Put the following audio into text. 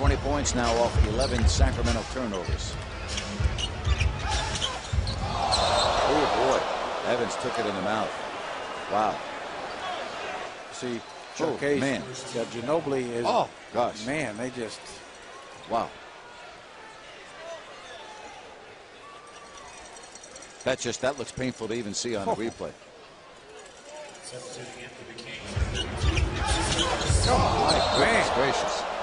20 points now off 11 Sacramento turnovers. Oh, boy. Evans took it in the mouth. Wow. See, Oh, man. yeah, Ginobili is. Oh, gosh. Man, they just. Wow. That just that looks painful to even see on the oh. replay. Oh, my Goodness man. gracious.